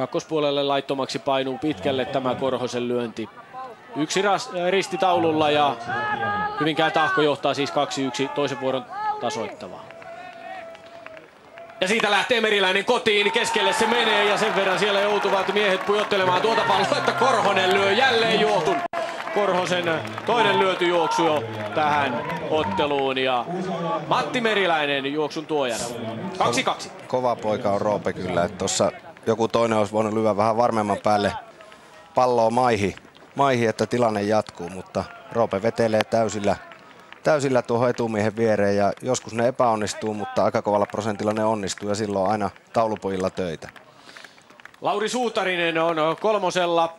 Kakkospuolelle laittomaksi painuu pitkälle tämä Korhosen lyönti. Yksi ras, ristitaululla ja Hyvinkään Tahko johtaa siis 2-1 toisen vuoron tasoittavaa. Ja siitä lähtee Meriläinen kotiin, keskelle se menee ja sen verran siellä joutuvat miehet pujottelemaan tuota palloa, että Korhonen lyö jälleen juohtun. Korhosen toinen lyöty juoksu jo tähän otteluun ja Matti Meriläinen juoksun tuojana. 2-2. Kova poika on Roope kyllä, että tuossa joku toinen olisi voinut lyödä vähän varmemman päälle palloa maihi, maihi, että tilanne jatkuu, mutta Roope vetelee täysillä, täysillä tuohon etumiehen viereen ja joskus ne epäonnistuu, mutta aika kovalla prosentilla ne onnistuu ja silloin aina taulupojilla töitä. Lauri Suutarinen on kolmosella,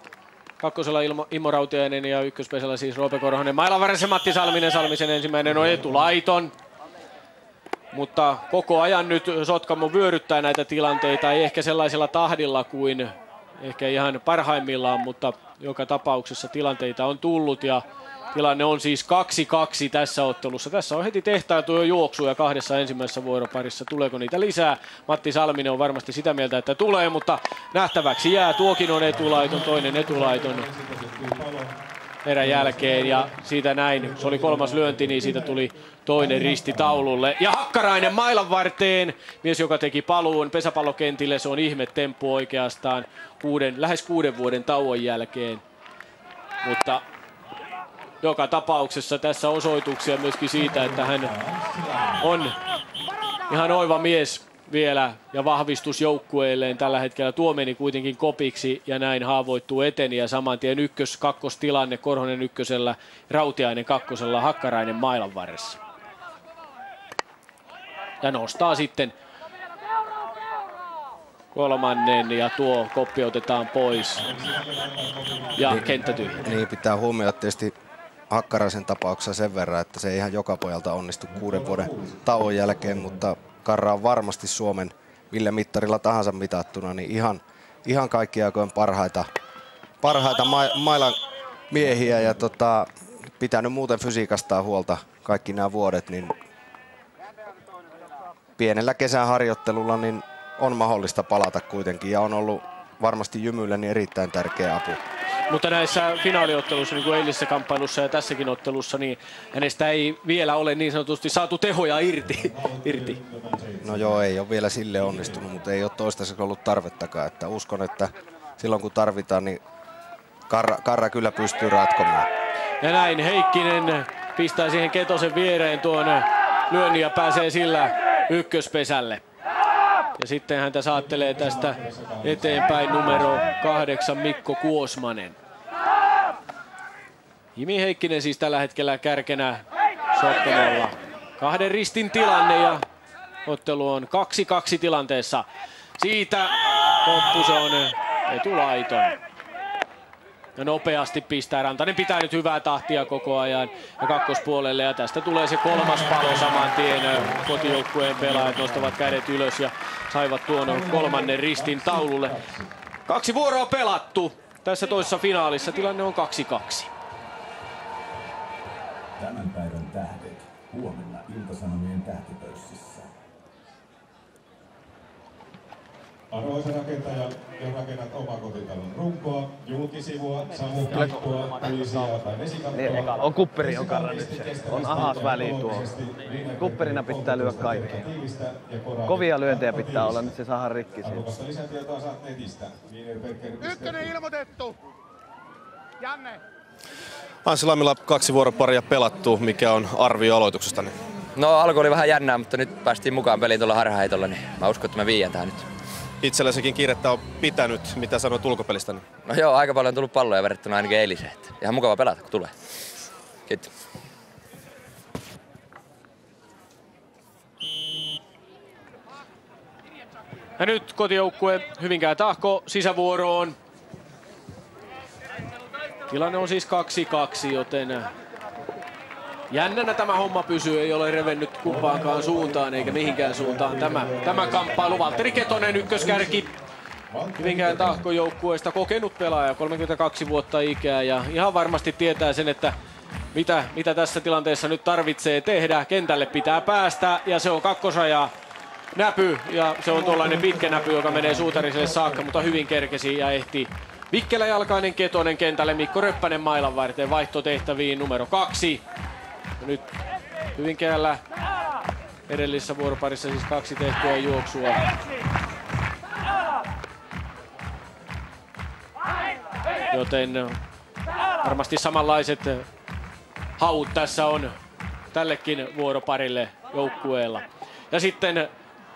kakkosella Ilmo, Immo Rautiainen ja ykköspesellä siis Roope Korhonen. Mailan Matti Salminen, Salmisen ensimmäinen on etulaiton. Mutta koko ajan nyt Sotkamo vyöryttää näitä tilanteita, ei ehkä sellaisella tahdilla kuin ehkä ihan parhaimmillaan, mutta joka tapauksessa tilanteita on tullut ja tilanne on siis 2-2 tässä ottelussa. Tässä on heti tehtailtu jo juoksuja kahdessa ensimmäisessä vuoroparissa. Tuleeko niitä lisää? Matti Salminen on varmasti sitä mieltä, että tulee, mutta nähtäväksi jää. Tuokin on etulaiton, toinen etulaiton erän jälkeen ja siitä näin, se oli kolmas lyönti, niin siitä tuli toinen risti taululle. Ja Hakkarainen mailan varteen, mies joka teki paluun pesäpallokentille, se on ihme temppu oikeastaan kuuden, lähes kuuden vuoden tauon jälkeen. Mutta joka tapauksessa tässä osoituksia myöskin siitä, että hän on ihan oiva mies vielä ja vahvistus joukkueelleen tällä hetkellä. Tuo meni kuitenkin kopiksi ja näin haavoittuu eteni ja saman tien ykkös kakkostilanne Korhonen ykkösellä, Rautiainen kakkosella, Hakkarainen mailan varressa. Ja nostaa sitten kolmannen ja tuo koppi otetaan pois ja niin, kenttä tyhjä. Niin pitää huomioida tietysti Hakkaraisen tapauksessa sen verran, että se ei ihan joka pojalta onnistu kuuden vuoden tauon jälkeen, mutta Karra on varmasti Suomen millä mittarilla tahansa mitattuna, niin ihan, ihan kaikki aikojen parhaita, parhaita ma- mailan miehiä ja tota, pitänyt muuten fysiikastaan huolta kaikki nämä vuodet, niin pienellä kesän harjoittelulla niin on mahdollista palata kuitenkin. Ja on ollut varmasti Jymylle niin erittäin tärkeä apu. Mutta näissä finaaliotteluissa, niin kuin eilisessä kamppailussa ja tässäkin ottelussa, niin hänestä ei vielä ole niin sanotusti saatu tehoja irti. irti. No joo, ei ole vielä sille onnistunut, mutta ei ole toistaiseksi ollut tarvettakaan. Että uskon, että silloin kun tarvitaan, niin Karra, Karra kyllä pystyy ratkomaan. Ja näin Heikkinen pistää siihen Ketosen viereen tuon lyönnin ja pääsee sillä ykköspesälle. Ja sitten häntä saattelee tästä eteenpäin numero kahdeksan Mikko Kuosmanen. Jimi Heikkinen siis tällä hetkellä kärkenä Sotkamolla. Kahden ristin tilanne ja ottelu on 2-2 tilanteessa. Siitä Komppu on etulaiton. Nopeasti pistää Rantanen pitää nyt hyvää tahtia koko ajan ja kakkospuolelle ja tästä tulee se kolmas palo saman tien. Kotijoukkueen pelaajat nostavat kädet ylös ja saivat tuon kolmannen ristin taululle. Kaksi vuoroa pelattu tässä toisessa finaalissa. Tilanne on 2-2. Tämän päivän tähdet. Huomenna Iltasanomien Arvoisa rakentaja, jo rakennat omakotitalon runkoa, julkisivua, savukaikkoa, kuisia tai vesikattoa. Niin, on kupperi on karra nyt se. On ahas väliin tuo. Kupperina pitää lyödä kaikki. Kovia lyöntejä pitää olla, nyt se saadaan rikki siitä. lisätietoa saat netistä. Ykkönen ilmoitettu! Janne! Anssi Lammilla kaksi vuoroparia pelattu. Mikä on arvio aloituksesta? No alku oli vähän jännää, mutta nyt päästiin mukaan peliin tuolla harhaheitolla, niin mä uskon, että me viiän nyt. Itselläsikin kiirettä on pitänyt. Mitä sanoit ulkopelistä? No joo, aika paljon on tullut palloja verrattuna ainakin eiliseen. Ihan mukava pelata, kun tulee. Kiitos. Ja nyt kotijoukkue Hyvinkään tahko sisävuoroon. Tilanne on siis 2-2, joten jännänä tämä homma pysyy. Ei ole revennyt kumpaankaan suuntaan eikä mihinkään suuntaan tämä, tämä kamppailu. Valtteri Ketonen ykköskärki Hyvinkään tahkojoukkueesta kokenut pelaaja, 32 vuotta ikää ja ihan varmasti tietää sen, että mitä, mitä tässä tilanteessa nyt tarvitsee tehdä. Kentälle pitää päästä ja se on kakkosraja näpy ja se on tuollainen pitkä näpy, joka menee Suutariselle saakka, mutta hyvin kerkesi ja ehti Vikkelä jalkainen Ketonen kentälle, Mikko Röppänen mailan varteen vaihtotehtäviin numero kaksi. Nyt Hyvinkäällä edellisessä vuoroparissa siis kaksi tehtyä juoksua. Joten varmasti samanlaiset haut tässä on tällekin vuoroparille joukkueella. Ja sitten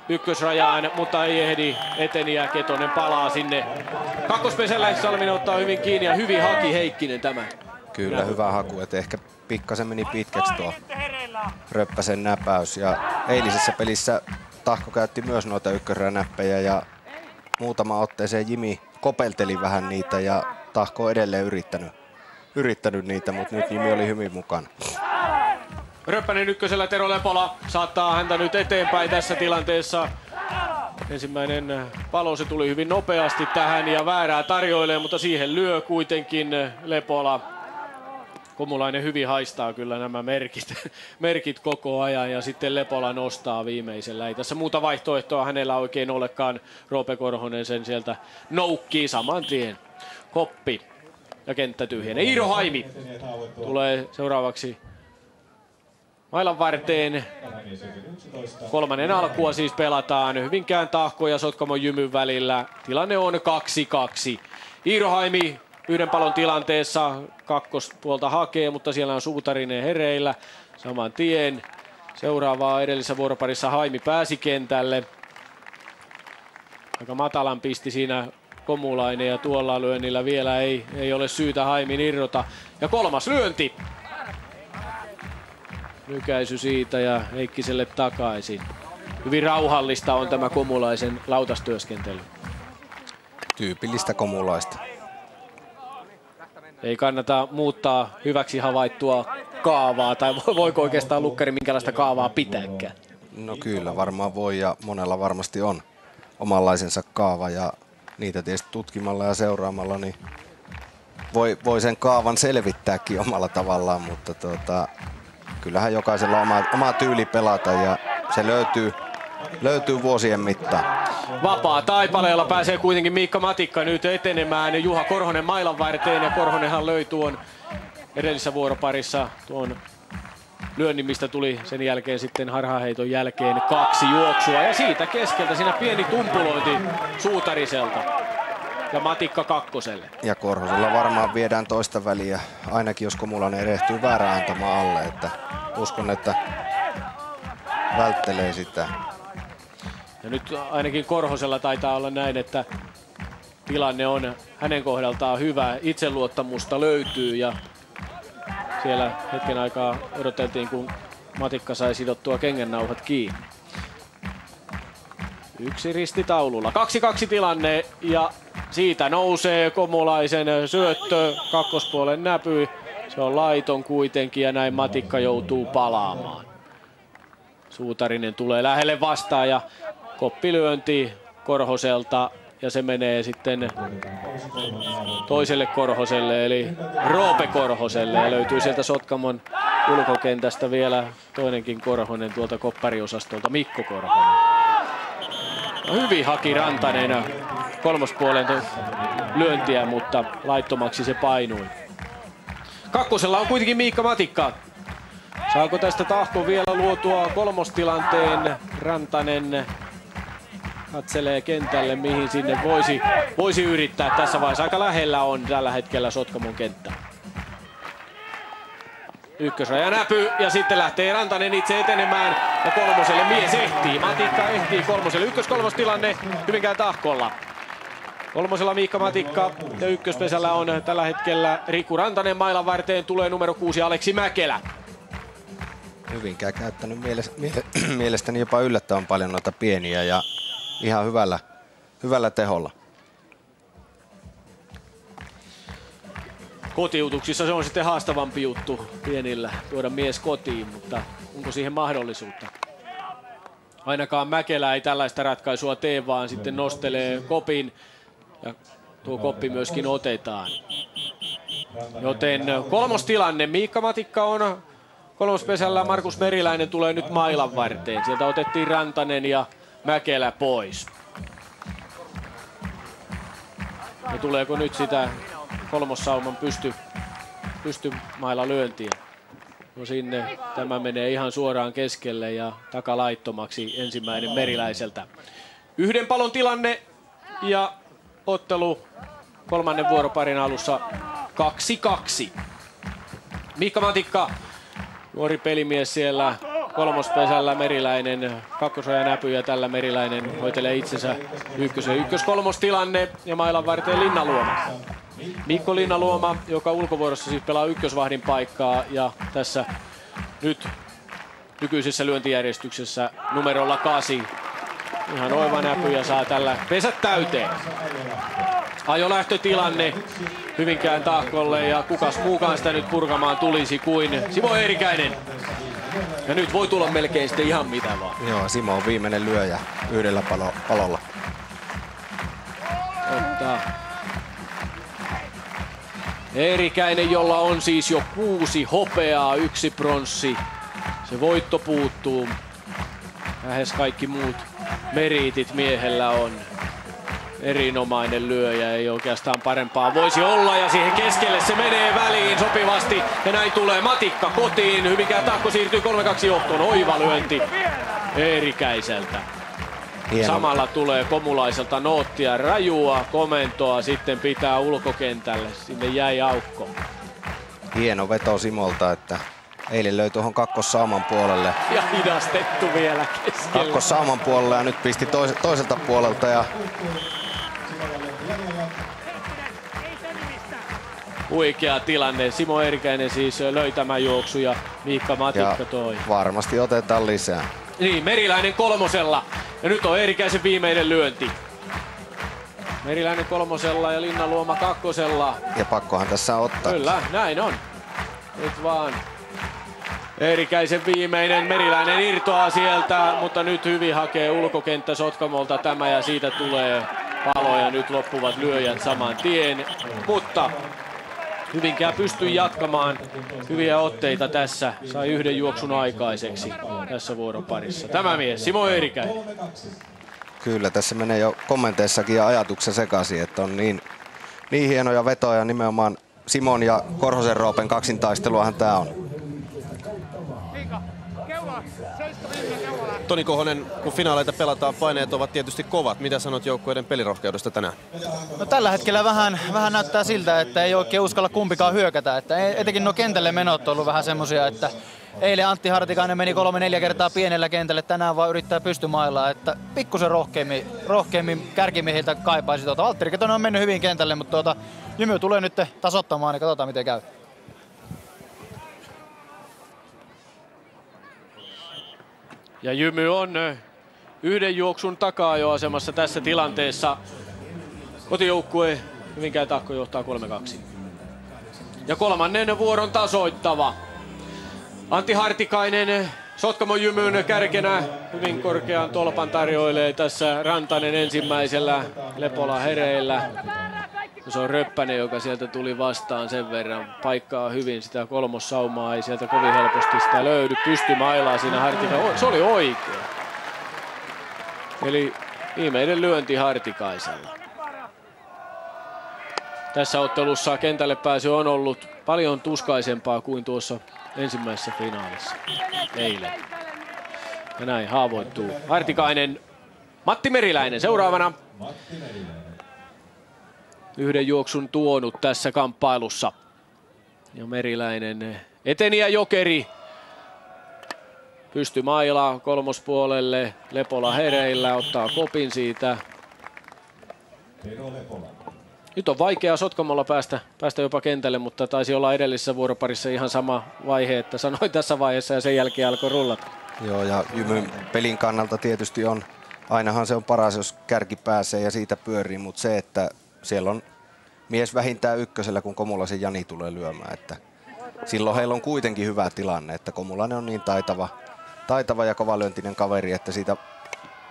ykkösrajaan, mutta ei ehdi eteniä. Ketonen palaa sinne. Kakkospesällä Salminen ottaa hyvin kiinni ja hyvin haki Heikkinen tämä. Kyllä, hyvä haku, että ehkä pikkasen meni pitkäksi tuo Röppäsen näpäys. Ja eilisessä pelissä Tahko käytti myös noita ykkösränäppejä ja muutama otteeseen Jimi kopelteli vähän niitä ja Tahko on edelleen yrittänyt, yrittänyt niitä, mutta nyt Jimi oli hyvin mukana. Röppänen ykkösellä Tero Lepola saattaa häntä nyt eteenpäin tässä tilanteessa. Ensimmäinen palo se tuli hyvin nopeasti tähän ja väärää tarjoilee, mutta siihen lyö kuitenkin Lepola. Komulainen hyvin haistaa kyllä nämä merkit, merkit koko ajan ja sitten Lepola nostaa viimeisellä. Ei tässä muuta vaihtoehtoa hänellä oikein olekaan. Roope Korhonen sen sieltä noukkii saman tien. Koppi ja kenttä tyhjenee. Iiro Haimi tulee seuraavaksi mailan varteen. Kolmannen alkua siis pelataan Hyvinkään Tahko ja Sotkamon Jymyn välillä. Tilanne on 2-2. Iiro Haimi yhden palon tilanteessa kakkospuolta hakee, mutta siellä on Suutarinen hereillä saman tien. Seuraavaa edellisessä vuoroparissa Haimi pääsi kentälle. Aika matalan pisti siinä Komulainen ja tuolla lyönnillä vielä ei, ei ole syytä Haimin irrota. Ja kolmas lyönti. Nykäisy siitä ja Heikkiselle takaisin. Hyvin rauhallista on tämä Komulaisen lautastyöskentely. Tyypillistä komulaista. Ei kannata muuttaa hyväksi havaittua kaavaa, tai voiko oikeastaan lukkari minkälaista kaavaa pitääkään? No kyllä, varmaan voi ja monella varmasti on omanlaisensa kaava ja niitä tietysti tutkimalla ja seuraamalla niin voi, voi sen kaavan selvittääkin omalla tavallaan, mutta tota, kyllähän jokaisella on oma, oma tyyli pelata ja se löytyy, löytyy vuosien mittaan. Vapaa taipaleella pääsee kuitenkin Miikka Matikka nyt etenemään Juha Korhonen mailan varteen ja Korhonenhan löi tuon edellisessä vuoroparissa tuon lyönnin, mistä tuli sen jälkeen sitten harhaheiton jälkeen kaksi juoksua. Ja siitä keskeltä siinä pieni tumpulointi Suutariselta ja Matikka kakkoselle. Ja Korhosella varmaan viedään toista väliä, ainakin jos Komulainen erehtyy väärään antamaan alle. Että uskon, että välttelee sitä. Ja nyt ainakin Korhosella taitaa olla näin, että tilanne on hänen kohdaltaan hyvä. Itseluottamusta löytyy ja siellä hetken aikaa odoteltiin, kun Matikka sai sidottua kengännauhat kiinni. Yksi risti taululla. 2-2 tilanne ja siitä nousee Komulaisen syöttö kakkospuolen näpy. Se on laiton kuitenkin ja näin Matikka joutuu palaamaan. Suutarinen tulee lähelle vastaan ja koppilyönti Korhoselta ja se menee sitten toiselle Korhoselle eli Roope Korhoselle ja löytyy sieltä Sotkamon ulkokentästä vielä toinenkin Korhonen tuolta koppariosastolta Mikko Korhonen. No, hyvin haki Rantanen kolmospuolen lyöntiä, mutta laittomaksi se painui. Kakkosella on kuitenkin Miikka Matikka. Saako tästä tahko vielä luotua kolmostilanteen? Rantanen katselee kentälle, mihin sinne voisi, voisi yrittää tässä vaiheessa. Aika lähellä on tällä hetkellä Sotkamon kenttä. Ykkösraja näpy ja sitten lähtee Rantanen itse etenemään ja kolmoselle mies ehtii. Matikka ehtii kolmoselle. Ykkös-kolmostilanne Hyvinkään tahkolla. Kolmosella Miikka Matikka ja ykköspesällä on tällä hetkellä Riku Rantanen mailan varteen tulee numero kuusi Aleksi Mäkelä. Hyvinkään käyttänyt mielestäni jopa yllättävän paljon noita pieniä ja ihan hyvällä, hyvällä teholla. Kotiutuksissa se on sitten haastavampi juttu pienillä tuoda mies kotiin, mutta onko siihen mahdollisuutta? Ainakaan Mäkelä ei tällaista ratkaisua tee, vaan sitten nostelee kopin ja tuo koppi myöskin otetaan. Joten kolmostilanne. Miikka Matikka on kolmospesällä. Markus Meriläinen tulee nyt mailan varteen. Sieltä otettiin Rantanen ja Mäkelä pois. Ja tuleeko nyt sitä kolmossauman pysty, pystymailla lyöntiä? No sinne tämä menee ihan suoraan keskelle ja takalaittomaksi ensimmäinen meriläiseltä. Yhden palon tilanne ja ottelu kolmannen vuoroparin alussa 2-2. Mikka Matikka, nuori pelimies siellä kolmospesällä Meriläinen, kakkosrajan näpy ja tällä Meriläinen hoitelee itsensä ykkösen. Ykkös-kolmostilanne ja mailan varteen Linnaluoma. Mikko Linnaluoma, joka ulkovuorossa siis pelaa ykkösvahdin paikkaa ja tässä nyt nykyisessä lyöntijärjestyksessä numerolla 8. Ihan oiva näpy ja saa tällä pesät täyteen. Ajolähtötilanne Hyvinkään tahkolle ja kukas muukaan sitä nyt purkamaan tulisi kuin Simo Eerikäinen. Ja nyt voi tulla melkein sitten ihan mitä vaan. Joo, Simo on viimeinen lyöjä yhdellä palo, palolla. Ottaa. Eerikäinen, jolla on siis jo kuusi hopeaa, yksi pronssi. Se voitto puuttuu. Lähes kaikki muut meriitit miehellä on erinomainen lyöjä, ei oikeastaan parempaa voisi olla ja siihen keskelle se menee väliin sopivasti ja näin tulee Matikka kotiin. Hyvinkään tahko siirtyy 3-2 johtoon, oiva lyönti Eerikäiseltä. Hieno. Samalla tulee Komulaiselta noottia, rajua komentoa, sitten pitää ulkokentälle, sinne jäi aukko. Hieno veto Simolta, että eilen löi tuohon kakkossauman puolelle. Ja hidastettu vielä keskellä. Kakkossauman puolelle ja nyt pisti toiselta puolelta ja huikea tilanne. Simo Erikäinen siis löi tämän juoksu ja Miikka Matikka ja toi. varmasti otetaan lisää. Niin, Meriläinen kolmosella. Ja nyt on Erikäisen viimeinen lyönti. Meriläinen kolmosella ja Linna Luoma kakkosella. Ja pakkohan tässä ottaa. Kyllä, näin on. Nyt vaan Erikäisen viimeinen, Meriläinen irtoaa sieltä, mutta nyt hyvin hakee ulkokenttä Sotkamolta tämä ja siitä tulee palo ja nyt loppuvat lyöjät saman tien. Mutta Hyvinkään pystyi jatkamaan hyviä otteita tässä. Sai yhden juoksun aikaiseksi tässä vuoroparissa. Tämä mies, Simo Eerikäinen. Kyllä, tässä menee jo kommenteissakin ja ajatuksen sekaisin, että on niin, niin hienoja vetoja nimenomaan Simon ja Korhosen Roopen kaksintaisteluahan tämä on. Toni Kohonen, kun finaaleita pelataan, paineet ovat tietysti kovat. Mitä sanot joukkueiden pelirohkeudesta tänään? No, tällä hetkellä vähän, vähän näyttää siltä, että ei oikein uskalla kumpikaan hyökätä. Että e- etenkin nuo kentälle menot on ollut vähän semmoisia, että eilen Antti Hartikainen meni kolme-neljä kertaa pienellä kentälle, tänään vaan yrittää pystymailla, että pikkusen rohkeimmin, rohkeimmin kärkimiehiltä kaipaisi tuota. Valtteri on mennyt hyvin kentälle, mutta tuota, Jymy tulee nyt tasottamaan, niin katsotaan miten käy. Ja Jymy on yhden juoksun takaa jo asemassa tässä tilanteessa. Kotijoukkue Hyvinkään Tahko johtaa 3-2. Ja kolmannen vuoron tasoittava. Antti Hartikainen Sotkamo Jymyn kärkenä hyvin korkean tolpan tarjoilee tässä Rantanen ensimmäisellä Lepola hereillä. Se on Röppänen, joka sieltä tuli vastaan sen verran. Paikkaa hyvin sitä kolmossaumaa, ei sieltä kovin helposti sitä löydy. Pysty mailaa siinä Hartika. Se oli oikein. Eli viimeinen lyönti Hartikaisella. Tässä ottelussa kentälle pääsy on ollut paljon tuskaisempaa kuin tuossa ensimmäisessä finaalissa eilen. Ja näin haavoittuu. Hartikainen, Matti Meriläinen seuraavana yhden juoksun tuonut tässä kamppailussa. Ja Meriläinen eteni ja Jokeri pysty mailaa kolmospuolelle. Lepola hereillä ottaa kopin siitä. Nyt on vaikea Sotkamolla päästä, päästä jopa kentälle, mutta taisi olla edellisessä vuoroparissa ihan sama vaihe, että sanoin tässä vaiheessa ja sen jälkeen alkoi rullata. Joo, ja Jymyn pelin kannalta tietysti on, ainahan se on paras, jos kärki pääsee ja siitä pyörii, mutta se, että siellä on mies vähintään ykkösellä, kun Komulaisen Jani tulee lyömään. Että silloin heillä on kuitenkin hyvä tilanne, että Komulainen on niin taitava, taitava ja kovalyöntinen kaveri, että siitä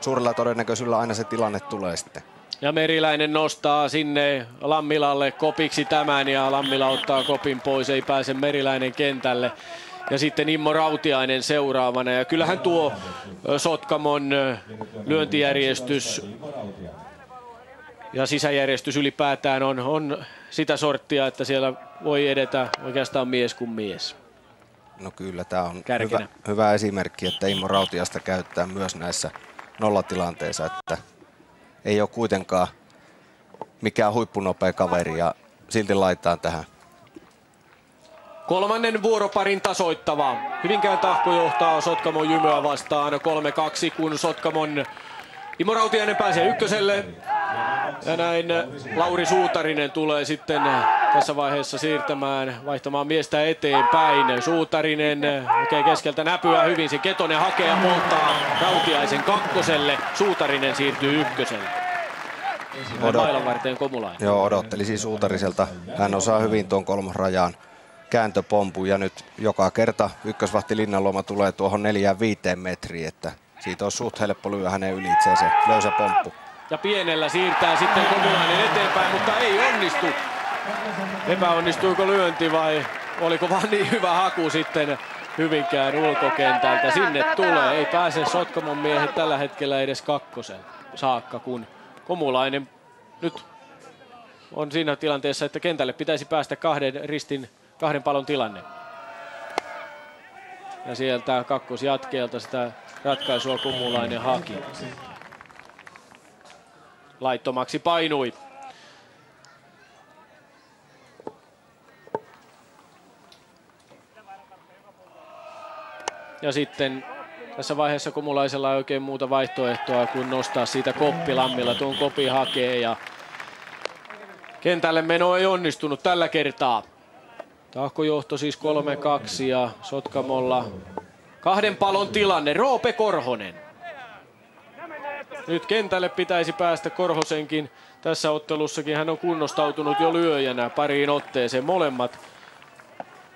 suurella todennäköisyydellä aina se tilanne tulee sitten. Ja Meriläinen nostaa sinne Lammilalle kopiksi tämän ja Lammila ottaa kopin pois, ei pääse Meriläinen kentälle. ja sitten Immo Rautiainen seuraavana. Ja kyllähän tuo Sotkamon lyöntijärjestys ja sisäjärjestys ylipäätään on, on sitä sorttia, että siellä voi edetä oikeastaan mies kuin mies. No kyllä, tämä on hyvä, hyvä esimerkki, että Immo Rautiasta käyttää myös näissä nollatilanteissa, että ei ole kuitenkaan mikään huippunopea kaveri ja silti laitetaan tähän. Kolmannen vuoroparin tasoittava. Hyvinkään tahko johtaa Sotkamon Jymyä vastaan 3-2, kun Sotkamon Imo Rautiainen pääsee ykköselle. Ja näin Lauri Suutarinen tulee sitten tässä vaiheessa siirtämään, vaihtamaan miestä eteenpäin. Suutarinen hakee keskeltä näpyä hyvin, se Ketonen hakee ja polttaa Rautiaisen kakkoselle. Suutarinen siirtyy ykköselle. Odot... Komulainen. Joo, odotteli siis Suutariselta. Hän osaa hyvin tuon kolmosrajaan kääntöpompu ja nyt joka kerta ykkösvahti Linnanluoma tulee tuohon neljään viiteen metriin, että siitä on suht helppo lyödä hänen ylitseen se löysä pomppu. Ja pienellä siirtää sitten Komulainen eteenpäin, mutta ei onnistu. Epäonnistuiko lyönti vai oliko vaan niin hyvä haku sitten Hyvinkään ulkokentältä. Sinne tulee, ei pääse Sotkamon miehet tällä hetkellä edes kakkosen saakka, kun Komulainen nyt on siinä tilanteessa, että kentälle pitäisi päästä kahden ristin, kahden palon tilanne. Ja sieltä kakkosjatkeelta sitä ratkaisua Kumulainen haki. Laittomaksi painui. Ja sitten tässä vaiheessa Kumulaisella ei oikein muuta vaihtoehtoa kuin nostaa siitä koppilammilla. Tuon kopi hakee ja kentälle meno ei onnistunut tällä kertaa. Tahkojohto siis 3-2 ja Sotkamolla kahden palon tilanne. Roope Korhonen. Nyt kentälle pitäisi päästä Korhosenkin. Tässä ottelussakin hän on kunnostautunut jo lyöjänä pariin otteeseen. Molemmat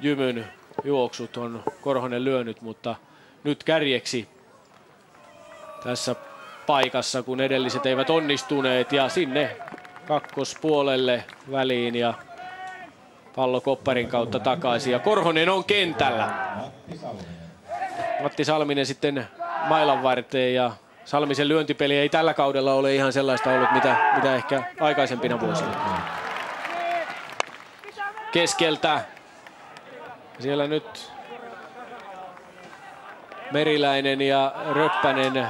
Jymyn juoksut on Korhonen lyönyt, mutta nyt kärjeksi tässä paikassa, kun edelliset eivät onnistuneet. Ja sinne kakkospuolelle väliin ja pallo kopparin kautta takaisin. Ja Korhonen on kentällä. Matti Salminen sitten mailan varteen ja Salmisen lyöntipeli ei tällä kaudella ole ihan sellaista ollut, mitä, mitä ehkä aikaisempina vuosina. Keskeltä. Siellä nyt Meriläinen ja Röppänen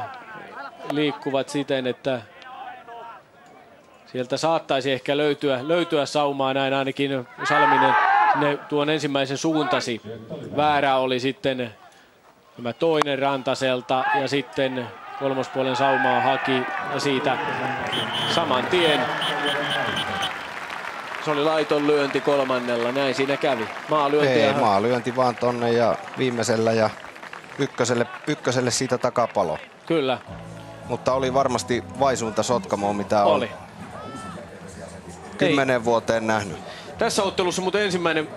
liikkuvat siten, että sieltä saattaisi ehkä löytyä, löytyä saumaa näin ainakin Salminen ne tuon ensimmäisen suuntasi. Väärä oli sitten tämä toinen Rantaselta ja sitten kolmospuolen saumaa haki ja siitä saman tien se oli laiton lyönti kolmannella, näin siinä kävi. Maalyönti Ei, maalyönti vaan tonne ja viimeisellä ja ykköselle, ykköselle siitä takapalo. Kyllä. Mutta oli varmasti vaisuunta Sotkamoa, mitä oli. on kymmenen vuoteen nähnyt. Tässä ottelussa mutta ensimmäinen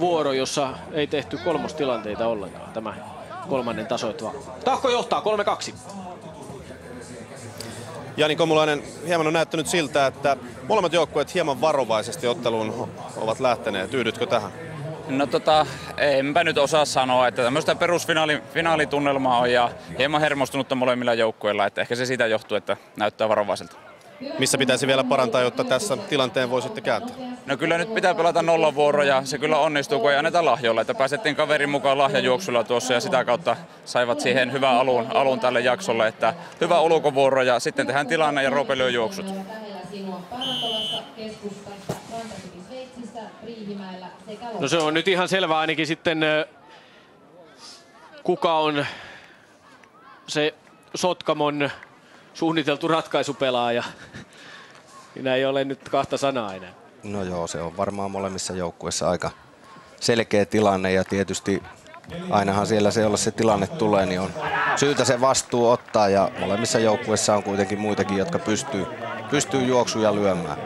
vuoro, jossa ei tehty kolmostilanteita ollenkaan. Tämä kolmannen tasoittava. Tahko johtaa 3-2. Jani Komulainen, hieman on näyttänyt siltä, että molemmat joukkueet hieman varovaisesti otteluun ovat lähteneet. Tyydytkö tähän? No tota, enpä nyt osaa sanoa, että tämmöistä perusfinaalitunnelmaa on ja hieman hermostunutta molemmilla joukkueilla, että ehkä se siitä johtuu, että näyttää varovaiselta. Missä pitäisi vielä parantaa, jotta tässä tilanteen voisitte kääntää? No kyllä nyt pitää pelata nollavuoroja. Se kyllä onnistuu, kun ei anneta lahjoilla. Että pääsettiin kaverin mukaan lahjajuoksulla tuossa ja sitä kautta saivat siihen hyvän alun, alun tälle jaksolle. Että hyvä ulkovuoro ja sitten tehdään tilanne ja Roope lyö juoksut. No se on nyt ihan selvä ainakin sitten kuka on se Sotkamon suunniteltu ratkaisupelaaja. Siinä ei ole nyt kahta sanaa enää. No joo, se on varmaan molemmissa joukkueissa aika selkeä tilanne ja tietysti ainahan siellä se, jolla se tilanne tulee, niin on syytä se vastuu ottaa ja molemmissa joukkueissa on kuitenkin muitakin, jotka pystyy, pystyy juoksuja lyömään.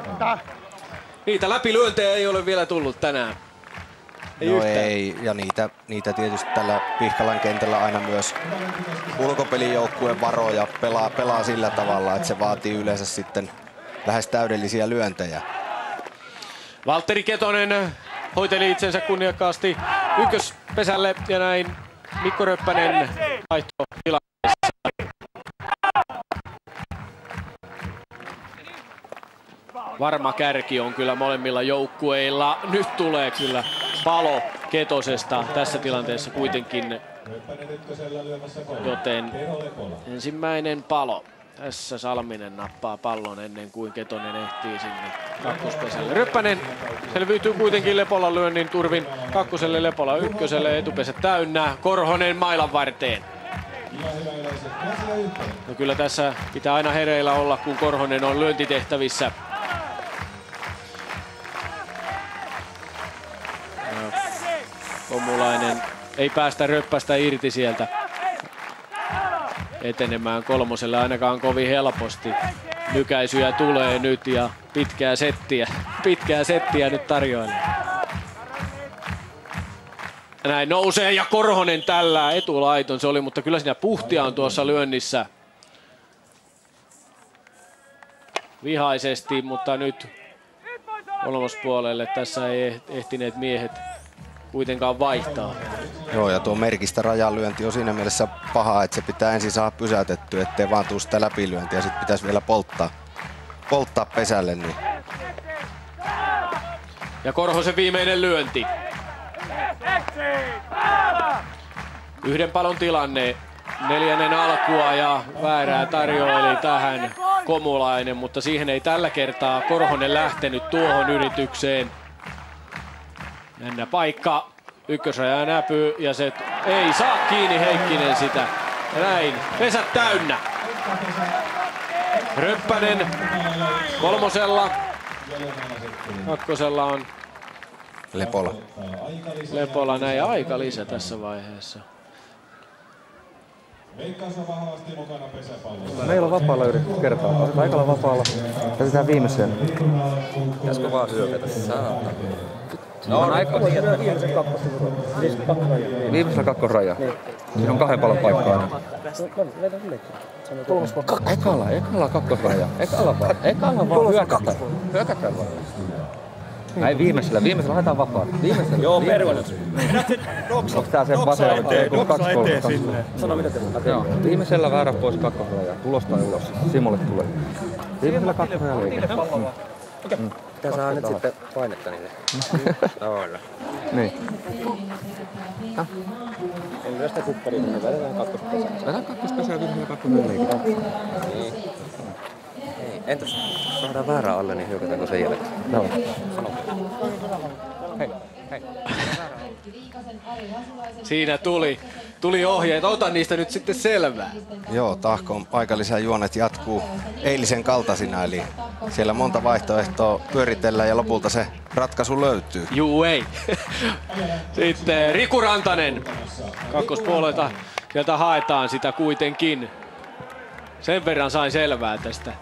Niitä läpilyöntejä ei ole vielä tullut tänään. Ei no yhtään. ei, ja niitä, niitä tietysti tällä Pihkalan kentällä aina myös ulkopelijoukkueen varoja pelaa, pelaa sillä tavalla, että se vaatii yleensä sitten lähes täydellisiä lyöntejä. Valtteri Ketonen hoiteli itsensä kunniakkaasti ykköspesälle ja näin Mikko Röppänen vaihto tilanteessa. Varma kärki on kyllä molemmilla joukkueilla. Nyt tulee kyllä palo Ketosesta tässä tilanteessa kuitenkin. Joten ensimmäinen palo. Tässä Salminen nappaa pallon ennen kuin Ketonen ehtii sinne kakkospesälle. Röppänen selviytyy kuitenkin Lepola lyönnin turvin kakkoselle, Lepola ykköselle, etupesä täynnä. Korhonen mailan varteen. No kyllä tässä pitää aina hereillä olla, kun Korhonen on lyöntitehtävissä. Komulainen ei päästä röppästä irti sieltä etenemään kolmoselle ainakaan kovin helposti. Nykäisyjä tulee nyt ja pitkää settiä, pitkää settiä nyt tarjoilee. Näin nousee ja Korhonen tällä etulaiton se oli, mutta kyllä siinä puhtia on tuossa lyönnissä. Vihaisesti, mutta nyt kolmospuolelle tässä ei ehtineet miehet kuitenkaan vaihtaa. Joo, ja tuo merkistä rajalyönti on siinä mielessä paha, että se pitää ensin saada pysäytettyä, ettei vaan tule sitä läpilyöntiä, ja sitten pitäisi vielä polttaa, polttaa pesälle. Niin. Ja Korhosen viimeinen lyönti. Yhden palon tilanne. Neljännen alkua ja väärää tarjoili tähän Komulainen, mutta siihen ei tällä kertaa Korhonen lähtenyt tuohon yritykseen. Jännä paikka. Ykkösraja näpyy ja se ei saa kiinni Heikkinen sitä. Ja näin. Pesät täynnä. Röppänen kolmosella. Kakkosella on Lepola. Lepola näin aika lisä tässä vaiheessa. Meillä on vapaalla yritys kertaa. Aikalla vapaalla. Jätetään viimeiseen. Pitäisikö vaan hyökätä? Saatana. No, on aika. Viimeisellä kakkosraja. Niin. Siinä on kahden palon paikkaa aina. Ekalla, ekalla kakkosraja. Ekalla vaan. Ekalla vaan hyökätä. Hyökätä vaan. Ei viimeisellä, viimeisellä haetaan vapaa. Viimeisellä. Joo, pervonen. Onko tää sen vasen? Eteen sinne. Sano mitä te Joo, viimeisellä väärä pois kakkosraja. Tulos tai ulos. Simolle tulee. Viimeisellä kakkosraja liike. Okei. Mm. Pitää saada nyt sitten painetta niille. Tavalla. Niin. Häh? En lyö sitä kupparia, niin vedetään kakkospesää. Vedetään kakkospesää ja viimeisellä kakkosraja liike. Niin. Entäs saadaan väärä alle, niin hyökätäänkö sen jälkeen? Joo. Sano. Hei, hei. Siinä tuli, tuli ohjeet. Ota niistä nyt sitten selvää. Joo, tahkon paikallisän juonet jatkuu eilisen kaltaisina, eli siellä monta vaihtoehtoa pyöritellään ja lopulta se ratkaisu löytyy. Juu ei. Sitten Riku Rantanen kakkospuolelta. Sieltä haetaan sitä kuitenkin. Sen verran sain selvää tästä.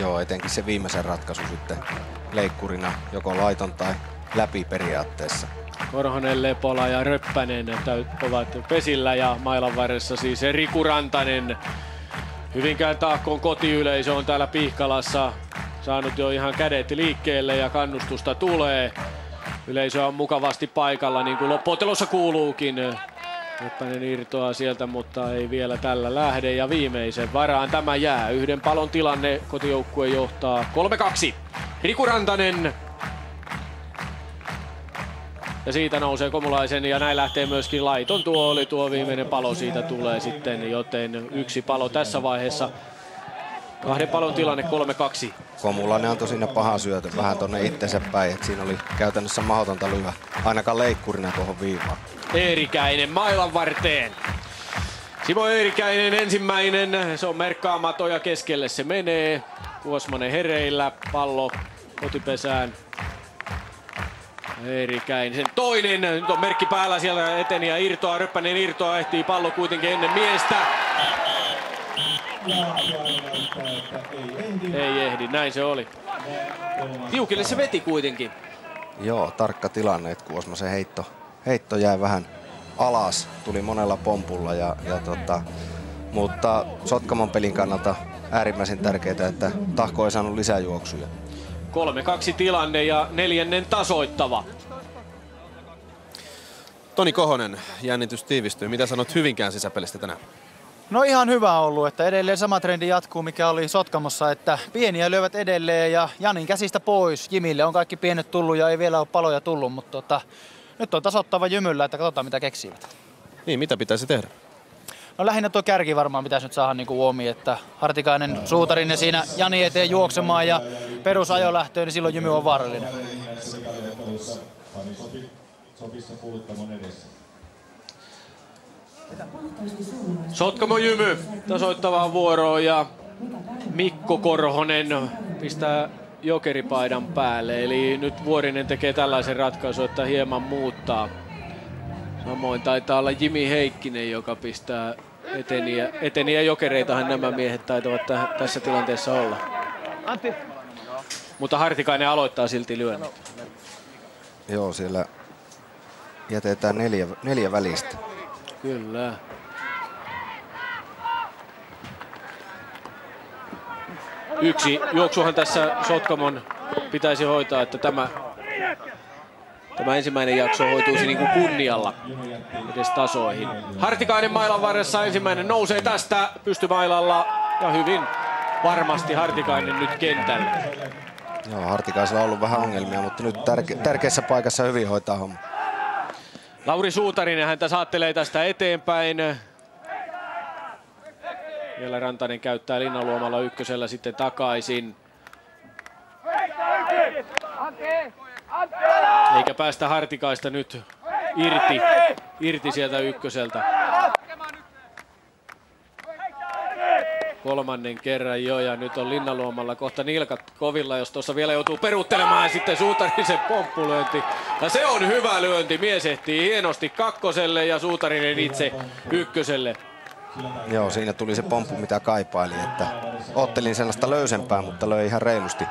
Joo, etenkin se viimeisen ratkaisu sitten leikkurina joko laiton tai läpi periaatteessa. Korhonen, Lepola ja Röppänen ovat pesillä ja mailan varressa siis Riku Rantanen. Hyvinkään Tahkon kotiyleisö on täällä Pihkalassa saanut jo ihan kädet liikkeelle ja kannustusta tulee. Yleisö on mukavasti paikalla niin kuin loppuotelussa kuuluukin. Röppänen irtoaa sieltä, mutta ei vielä tällä lähde ja viimeisen varaan tämä jää. Yhden palon tilanne kotijoukkue johtaa 3-2. Riku Rantanen ja siitä nousee Komulaisen ja näin lähtee myöskin laiton tuo oli tuo viimeinen palo siitä tulee sitten, joten yksi palo tässä vaiheessa. Kahden palon tilanne 3-2. Komulainen antoi siinä pahan syötön vähän tonne itsensä päin, että siinä oli käytännössä mahdotonta lyhä ainakaan leikkurina tuohon viivaan. Eerikäinen mailan varteen. Simo Eerikäinen ensimmäinen, se on merkkaamaton ja keskelle se menee. Kuosmanen hereillä, pallo kotipesään. Eerikäinen toinen, nyt on merkki päällä siellä eteni ja irtoa, Röppänen irtoa, ehtii pallo kuitenkin ennen miestä. Ei ehdi, näin se oli. Tiukille se veti kuitenkin. Joo, tarkka tilanne, että Kuosmasen heitto, heitto jäi vähän alas, tuli monella pompulla, ja, ja tota, mutta Sotkamon pelin kannalta äärimmäisen tärkeää, että Tahko ei saanut lisäjuoksuja. 3-2 tilanne ja neljännen tasoittava. Toni Kohonen, jännitys tiivistyy. Mitä sanot Hyvinkään sisäpelistä tänään? No ihan hyvä ollut, että edelleen sama trendi jatkuu, mikä oli Sotkamossa, että pieniä lyövät edelleen ja Janin käsistä pois. Jimille on kaikki pienet tullut ja ei vielä ole paloja tullut, mutta tota, nyt on tasoittava jymyllä, että katsotaan mitä keksivät. Niin, mitä pitäisi tehdä? No lähinnä tuo kärki varmaan pitäisi nyt saada niinku uomi, että Hartikainen suutarinen siinä Jani eteen juoksemaan ja perusajolähtöön, niin silloin jymy on vaarallinen. Sotkamo Jymy tasoittavaan vuoroon ja Mikko Korhonen pistää jokeripaidan päälle. Eli nyt Vuorinen tekee tällaisen ratkaisun, että hieman muuttaa. Samoin taitaa olla Jimi Heikkinen, joka pistää eteniä, eteniä jokereitahan nämä miehet taitavat täh- tässä tilanteessa olla. Antti. Mutta Hartikainen aloittaa silti lyönnit. Joo, siellä jätetään neljä, neljä välistä. Kyllä. Yksi juoksuhan tässä Sotkamon pitäisi hoitaa, että tämä, tämä ensimmäinen jakso hoituisi niin kuin kunnialla edes tasoihin. Hartikainen mailan varressa ensimmäinen nousee tästä pystymailalla ja hyvin varmasti Hartikainen nyt kentälle. Joo, Hartikaisella on ollut vähän ongelmia, mutta nyt tärke- tärkeässä paikassa hyvin hoitaa homma. Lauri Suutarinen häntä saattelee tästä eteenpäin. Vielä Rantanen käyttää Linnaluomalla ykkösellä sitten takaisin. Eikä päästä Hartikaista nyt irti, irti sieltä ykköseltä. Kolmannen kerran jo ja nyt on Linnaluomalla kohta nilkat kovilla, jos tuossa vielä joutuu peruuttelemaan ja sitten Suutarisen pomppulöinti. Ja se on hyvä lyönti, mies ehtii hienosti kakkoselle ja Suutarinen itse ykköselle. Joo, siinä tuli se pomppu, mitä kaipaili. Että ottelin sellaista löysempää, mutta löi ihan reilusti.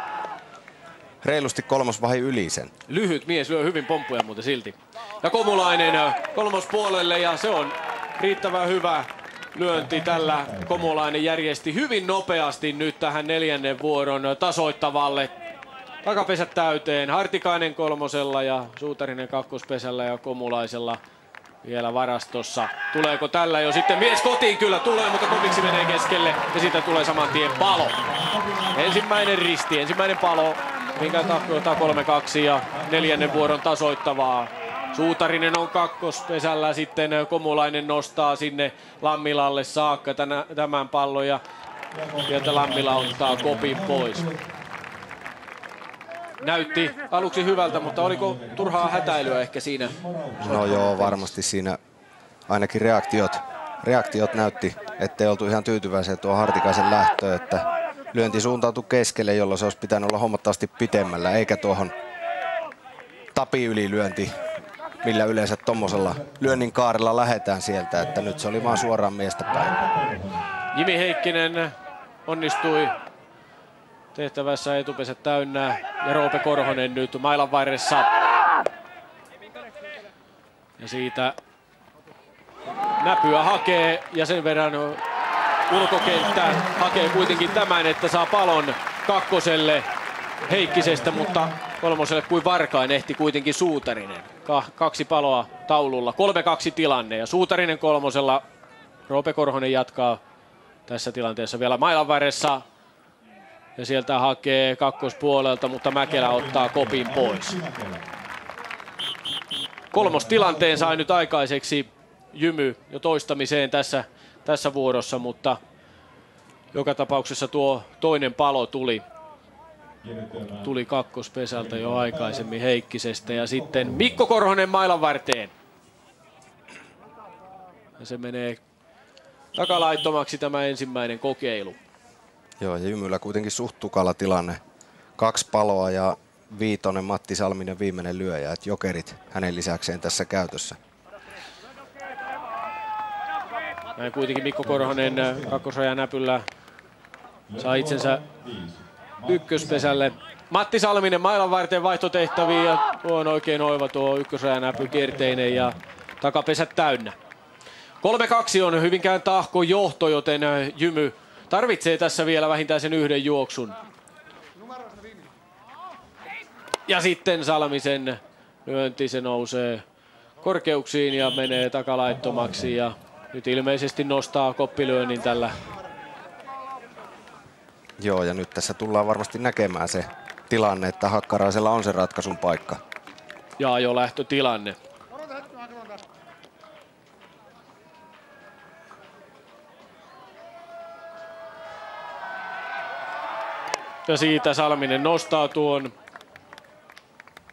Reilusti kolmosvahi yli sen. Lyhyt mies lyö hyvin pomppuja muuten silti. Ja Komulainen äh, kolmospuolelle ja se on riittävän hyvä lyönti tällä. Komulainen järjesti hyvin nopeasti nyt tähän neljännen vuoron tasoittavalle. Takapesät täyteen, Hartikainen kolmosella ja Suutarinen kakkospesällä ja Komulaisella vielä varastossa. Tuleeko tällä jo sitten mies kotiin? Kyllä tulee, mutta komiksi menee keskelle ja siitä tulee saman tien palo. Ensimmäinen risti, ensimmäinen palo, minkä tahkoittaa 3-2 ja neljännen vuoron tasoittavaa. Suutarinen on kakkospesällä, sitten Komulainen nostaa sinne Lammilalle saakka tämän pallon ja sieltä Lammila ottaa kopin pois. Näytti aluksi hyvältä, mutta oliko turhaa hätäilyä ehkä siinä? No joo, varmasti siinä ainakin reaktiot, reaktiot näytti, ettei oltu ihan tyytyväisiä tuo Hartikaisen lähtöön, että lyönti suuntautui keskelle, jolloin se olisi pitänyt olla huomattavasti pitemmällä, eikä tuohon tapi ylilyönti, millä yleensä tuommoisella lyönnin kaarella lähetään sieltä, että nyt se oli vaan suoraan miestä päin. Jimi Heikkinen onnistui tehtävässä etupesä täynnä ja Roope Korhonen nyt mailan varressa. Ja siitä näpyä hakee ja sen verran ulkokenttä hakee kuitenkin tämän, että saa palon kakkoselle Heikkisestä, mutta kolmoselle kuin varkain ehti kuitenkin Suutarinen. Ka- kaksi paloa taululla, 3-2 tilanne ja Suutarinen kolmosella. Roope Korhonen jatkaa tässä tilanteessa vielä mailan varressa ja sieltä hakee kakkospuolelta, mutta Mäkelä ottaa kopin pois. Kolmos tilanteen sai nyt aikaiseksi Jymy jo toistamiseen tässä, tässä vuorossa, mutta joka tapauksessa tuo toinen palo tuli, tuli kakkospesältä jo aikaisemmin Heikkisestä ja sitten Mikko Korhonen mailan varteen. Ja se menee takalaittomaksi tämä ensimmäinen kokeilu. Joo, ja Jymyllä kuitenkin suht tukala tilanne. Kaksi paloa ja viitonen Matti Salminen viimeinen lyöjä, että jokerit hänen lisäkseen tässä käytössä. Näin kuitenkin Mikko Korhonen kakkosrajan näpyllä saa itsensä ykköspesälle. Matti Salminen mailan varten vaihtotehtäviin ja tuo on oikein oiva tuo ykkösrajan näpy kierteinen ja takapesät täynnä. 3-2 on Hyvinkään tahko johto, joten Jymy tarvitsee tässä vielä vähintään sen yhden juoksun. Ja sitten Salmisen lyönti, se nousee korkeuksiin ja menee takalaittomaksi ja nyt ilmeisesti nostaa koppilyönnin tällä. Joo, ja nyt tässä tullaan varmasti näkemään se tilanne, että Hakkaraisella on se ratkaisun paikka. Ja jo lähtötilanne. Ja siitä Salminen nostaa tuon.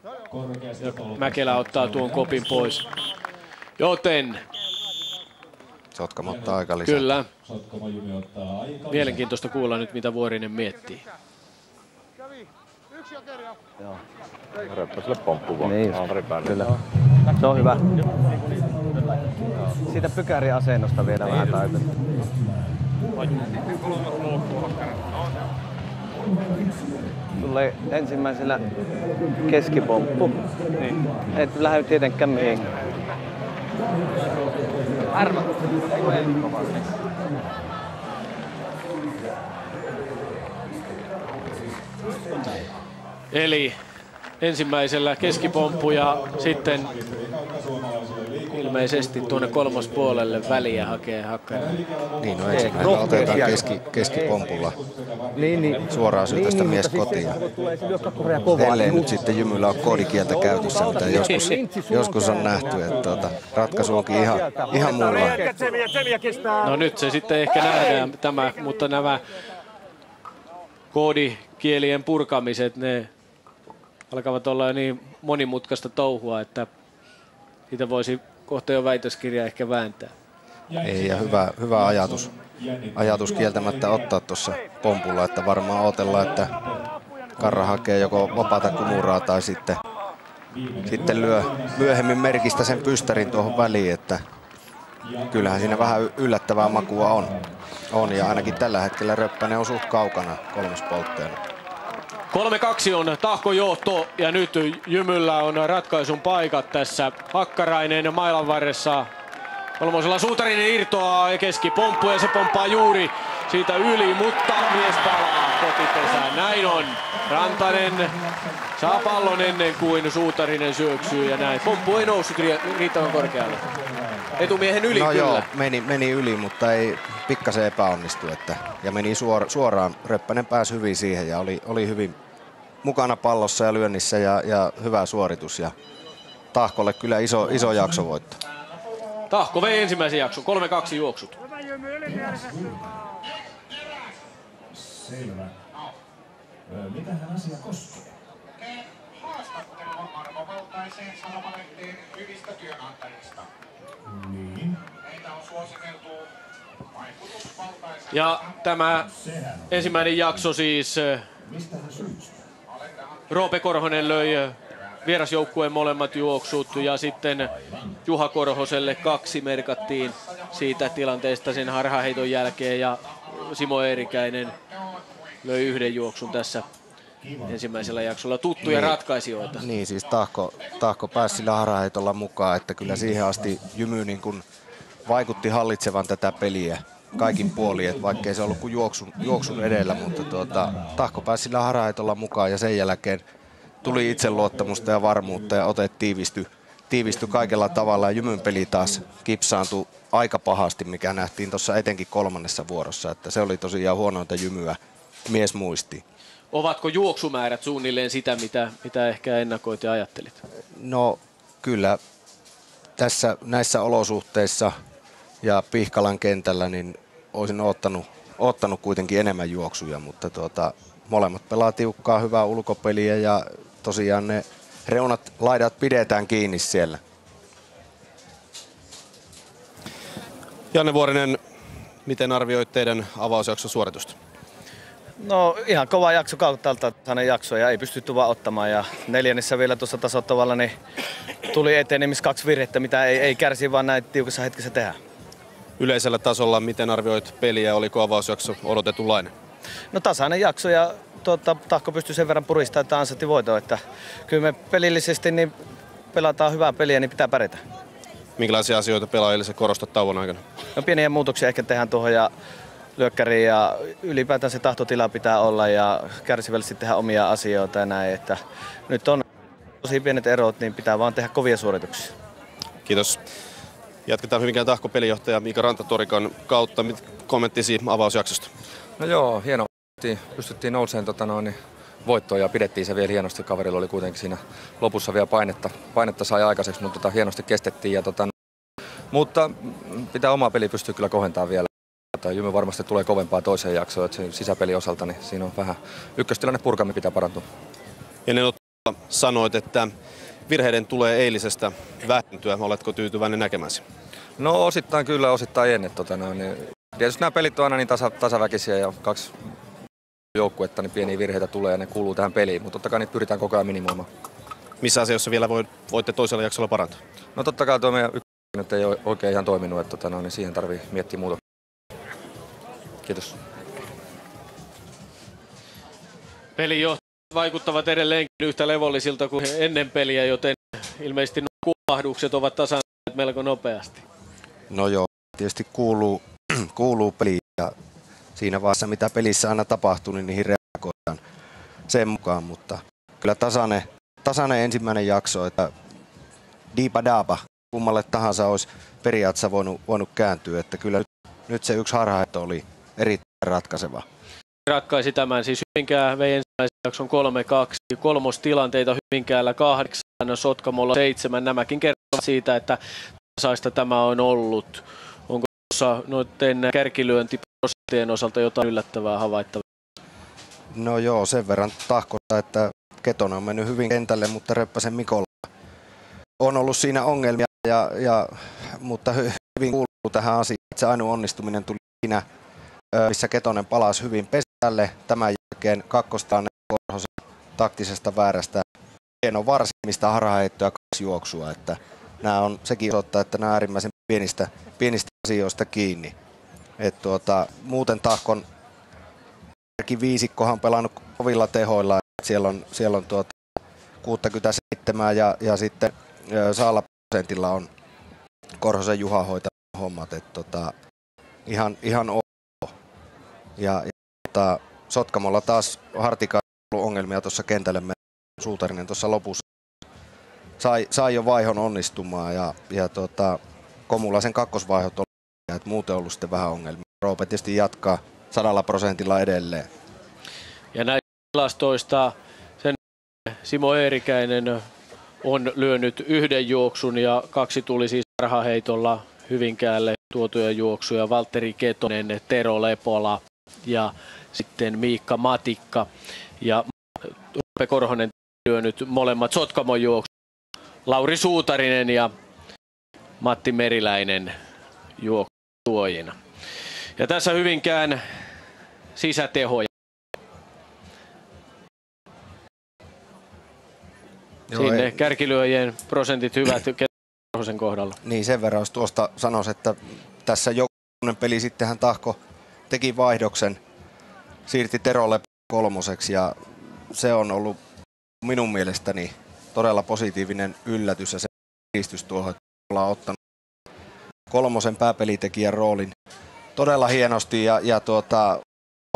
Ja Mäkelä ottaa tuon kopin pois. Joten Sotkamo ottaa aika lisää. Kyllä. Mielenkiintoista kuulla nyt, mitä Vuorinen miettii. Röppäselle pomppu vaan. Niin, päälle. kyllä. Se on hyvä. Siitä pykäri asennosta vielä vähän taipetta. Tulee ensimmäisellä keskipomppu. Niin. Et lähde tietenkään mihinkään. Arva. Eli ensimmäisellä keskipomppu ja sitten ilmeisesti tuonne kolmospuolelle väliä hakee Hakkarainen. Niin, no ensimmäisellä otetaan keski, keskipompulla Niin, niin. suoraan syötästä mies kotiin. Ellei nyt sitten Jymyllä ole koodikieltä käytössä, mitä joskus, joskus on nähty, että tuota, ratkaisu onkin ihan, ihan muunlainen. No nyt se sitten ehkä nähdään tämä, mutta nämä koodikielien purkamiset, ne alkavat olla niin monimutkaista touhua, että siitä voisi kohta jo väitöskirja ehkä vääntää. Ei, ja hyvä, hyvä ajatus, ajatus kieltämättä ottaa tuossa pompulla, että varmaan odotellaan, että Karra hakee joko vapaata kumuraa tai sitten, sitten lyö myöhemmin merkistä sen pystärin tuohon väliin, että kyllähän siinä vähän yllättävää makua on. On ja ainakin tällä hetkellä Röppänen on suht kaukana kolmospoltteena. 3-2 on tahkojohto ja nyt Jymyllä on ratkaisun paikat tässä. Hakkarainen mailan varressa. Kolmosella Suutarinen irtoaa keskipomppu ja se pomppaa juuri siitä yli, mutta mies palaa kotipesään. Näin on. Rantanen saa pallon ennen kuin Suutarinen syöksyy ja näin. Pomppu ei noussut riittävän korkealle. Etumiehen yli no kyllä. joo, meni, meni yli, mutta ei pikkasen epäonnistu. Että, ja meni suor, suoraan. Röppänen pääsi hyvin siihen ja oli, oli hyvin mukana pallossa ja lyönnissä ja, ja hyvä suoritus. Ja Tahkolle kyllä iso, iso jaksovoitto. Tahko vei ensimmäisen jakson, 3-2 juoksut. Selvä. Mitähän asia koskee? Arvovaltaiseen sanomalehteen hyvistä työnantajista. Niin. Meitä on suositeltu Ja tämä ensimmäinen jakso siis? Roope Korhonen löi vierasjoukkueen molemmat juoksut ja sitten Juha Korhoselle kaksi merkattiin siitä tilanteesta sen harhaheiton jälkeen ja Simo Eerikäinen löi yhden juoksun tässä ensimmäisellä jaksolla. Tuttuja Niin. ratkaisijoita. Niin, siis Tahko, tahko pääsi sillä haraheitolla mukaan, että kyllä siihen asti Jymy niin kuin vaikutti hallitsevan tätä peliä kaikin puolin, että vaikkei se ollut kuin juoksun, juoksun edellä, mutta tuota, Tahko pääsi sillä haraheitolla mukaan ja sen jälkeen tuli itseluottamusta ja varmuutta ja ote tiivistyi tiivistyi kaikella tavalla ja Jymyn peli taas kipsaantui aika pahasti, mikä nähtiin tuossa etenkin kolmannessa vuorossa, että se oli tosiaan huonointa Jymyä mies muisti. Ovatko juoksumäärät suunnilleen sitä, mitä, mitä ehkä ennakoit ja ajattelit? No kyllä tässä näissä olosuhteissa ja Pihkalan kentällä niin olisin ottanut, ottanut kuitenkin enemmän juoksuja, mutta tuota, molemmat pelaa tiukkaa, hyvää ulkopeliä ja tosiaan ne reunat, laidat pidetään kiinni siellä. Janne Vuorinen, miten arvioit teidän avausjakson suoritusta? No ihan kova jakso kauttaalta hänen jakso ja ei pystytty vaan ottamaan. Ja neljännessä vielä tuossa tasoittavalla niin tuli eteen esimerkiksi kaksi virhettä, mitä ei, ei kärsi vaan näin tiukassa hetkessä tehdä. Yleisellä tasolla, miten arvioit peliä, oliko avausjakso odotetunlainen? No tasainen jakso ja tuota, Tahko pystyi sen verran puristamaan, että ansaitti voiton. Että kyllä me pelillisesti niin pelataan hyvää peliä, niin pitää pärjätä. Minkälaisia asioita pelaajille se korostat tauon aikana? No pieniä muutoksia ehkä tehdään tuohon ja lyökkäriin ja ylipäätään se tahtotila pitää olla ja kärsivällisesti tehdä omia asioita ja näin. Että nyt on tosi pienet erot, niin pitää vaan tehdä kovia suorituksia. Kiitos. Jatketaan Hyvinkään tahko pelijohtaja Miika Rantatorikon kautta. Mit kommenttisi avausjaksosta? No joo, hieno. Pystyttiin nousemaan tota noin, niin voittoon ja pidettiin se vielä hienosti. Kaverilla oli kuitenkin siinä lopussa vielä painetta, painetta sai aikaiseksi, mutta tota, hienosti kestettiin. Ja, tota, mutta pitää oma peli pystyä kyllä kohentamaan vielä. Tota, Jymy varmasti tulee kovempaa toiseen jaksoon, että sisäpeli osalta niin siinä on vähän ykköstilanne purkami pitää parantua. Ennen ottelua sanoit, että virheiden tulee eilisestä vähentyä. Oletko tyytyväinen näkemäsi? No osittain kyllä, osittain en. Tota, no, niin, tietysti nämä pelit on aina niin tasa, tasaväkisiä ja kaksi joukkuetta, niin pieniä virheitä tulee ja ne kuuluu tähän peliin, mutta totta kai niitä pyritään koko ajan minimoimaan. Missä asioissa vielä voi, voitte toisella jaksolla parantaa? No totta kai tuo meidän nyt ei ole oikein ihan toiminut, että tota, no, niin siihen tarvii miettiä muuta. Kiitos. Pelijohtajat vaikuttavat edelleenkin yhtä levollisilta kuin ennen peliä, joten ilmeisesti nuo kuvahdukset ovat tasanneet melko nopeasti. No joo, tietysti kuuluu, kuuluu peliin ja siinä vaiheessa mitä pelissä aina tapahtuu, niin niihin reagoidaan sen mukaan, mutta kyllä tasainen, tasainen ensimmäinen jakso, että diipa daapa, kummalle tahansa olisi periaatteessa voinut, voinut kääntyä, että kyllä nyt, nyt se yksi harhaetto oli erittäin ratkaiseva. Ratkaisi tämän, siis Hyvinkää vei ensimmäisen jakson 3-2, kolmostilanteita Hyvinkäällä kahdeksan, Sotkamolla seitsemän, nämäkin kertovat siitä, että tasaista tämä on ollut. Onko tuossa noiden kärkilyöntiprosenttien osalta jotain yllättävää havaittavaa? No joo, sen verran tahkosta, että Ketonen on mennyt hyvin kentälle, mutta Reppäsen Mikolla on ollut siinä ongelmia, ja, ja, mutta hyvin kuuluu tähän asiaan. Se ainoa onnistuminen tuli siinä, missä Ketonen palasi hyvin pesälle. Tämän jälkeen kakkostaan Korhosen taktisesta väärästä hieno varsimista harhaheittoa kaksi juoksua. Että nämä on, sekin osoittaa, että nämä äärimmäisen pienistä, pienistä asioista kiinni. Et tuota, muuten tahkon viisikkohan on pelannut kovilla tehoilla. Siellä on, siellä on tuota 67 ja, ja sitten Saalla prosentilla on Korhosen Juha hoitanut hommat. Et tota, ihan, ihan. Ja, ja tota, Sotkamolla taas Hartika ollut ongelmia tuossa kentälle Suutarinen tuossa lopussa. Sai, sai jo vaihon onnistumaan ja, ja tota, Komulaisen kakkosvaihot oli, että muuten ollut sitten vähän ongelmia. Roope tietysti jatkaa sadalla prosentilla edelleen. Ja näistä tilastoista sen Simo Eerikäinen on lyönyt yhden juoksun ja kaksi tuli siis parhaheitolla Hyvinkäälle tuotuja juoksuja. Valtteri Ketonen, Tero Lepola ja sitten Miikka Matikka. Ja Rupe Korhonen lyönyt molemmat Sotkamon juoksu. Lauri Suutarinen ja Matti Meriläinen juoksutuojina. Ja tässä Hyvinkään sisätehoja. Joo, Sinne ei. kärkilyöjien prosentit hyvät Korhosen kohdalla. Niin sen verran, jos tuosta sanoisi, että tässä jokunen peli sittenhän Tahko teki vaihdoksen, siirti Terolle kolmoseksi ja se on ollut minun mielestäni todella positiivinen yllätys ja se edistys tuohon, että ollaan ottanut kolmosen pääpelitekijän roolin todella hienosti ja, ja tuota,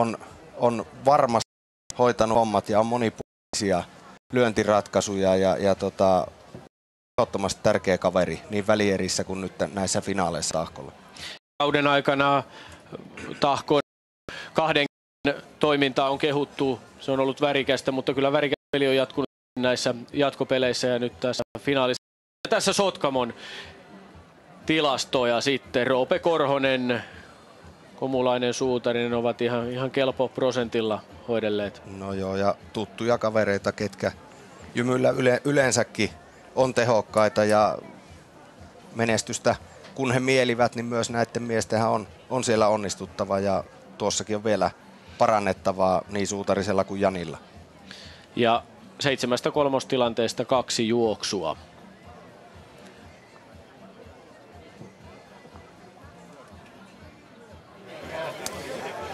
on, on varmasti hoitanut hommat ja on monipuolisia lyöntiratkaisuja ja, ja tota, ehdottomasti tärkeä kaveri niin välierissä kuin nyt näissä finaaleissa Tahkolla. Kauden aikana Tahkon kahden toiminta on kehuttu. Se on ollut värikästä, mutta kyllä värikäs peli on jatkunut näissä jatkopeleissä ja nyt tässä finaalissa. Ja tässä Sotkamon tilastoja sitten. Roope Korhonen, Komulainen Suutarinen ovat ihan, ihan kelpo prosentilla hoidelleet. No joo, ja tuttuja kavereita, ketkä jymyllä yle, yleensäkin on tehokkaita ja menestystä kun he mielivät, niin myös näiden miestenhän on, on siellä onnistuttava ja tuossakin on vielä parannettavaa niin Suutarisella kuin Janilla. Ja seitsemästä kolmostilanteesta kaksi juoksua.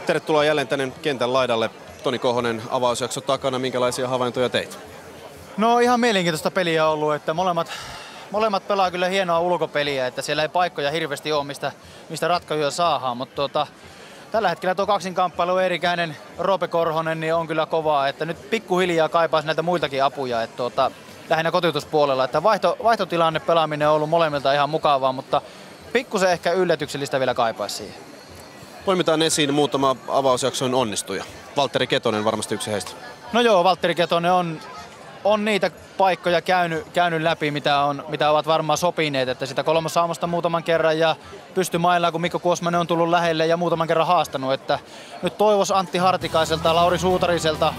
Tervetuloa jälleen tänne kentän laidalle. Toni Kohonen avausjakso takana. Minkälaisia havaintoja teit? No ihan mielenkiintoista peliä on ollut, että molemmat, molemmat pelaa kyllä hienoa ulkopeliä, että siellä ei paikkoja hirveästi ole, mistä, mistä ratkaisuja saadaan, mutta tuota, Tällä hetkellä tuo kaksinkamppailu Eerikäinen, Roope Korhonen niin on kyllä kovaa, että nyt pikkuhiljaa kaipaisi näitä muitakin apuja, että tuota, lähinnä kotiutuspuolella, että vaihto, vaihtotilanne pelaaminen on ollut molemmilta ihan mukavaa, mutta pikkusen ehkä yllätyksellistä vielä kaipaisi siihen. Poimitaan esiin muutama avausjakson onnistuja. Valtteri Ketonen varmasti yksi heistä. No joo, Valtteri Ketonen on, on niitä paikkoja käynyt, käynyt läpi, mitä, on, mitä ovat varmaan sopineet, että sitä kolmosaamosta muutaman kerran ja pysty mailla, kun Mikko Kuosmanen on tullut lähelle ja muutaman kerran haastanut, että nyt toivos Antti Hartikaiselta, Lauri Suutariselta